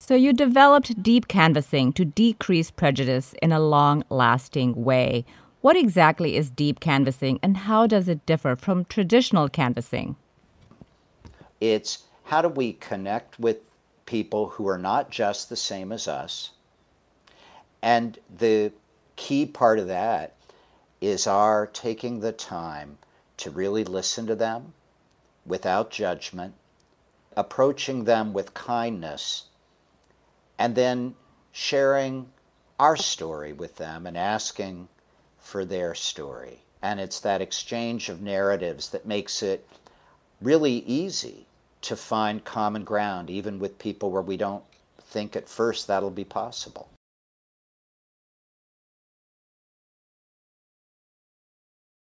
So, you developed deep canvassing to decrease prejudice in a long lasting way. What exactly is deep canvassing and how does it differ from traditional canvassing? It's how do we connect with people who are not just the same as us? And the key part of that is our taking the time to really listen to them without judgment, approaching them with kindness, and then sharing our story with them and asking for their story. And it's that exchange of narratives that makes it really easy to find common ground, even with people where we don't think at first that'll be possible.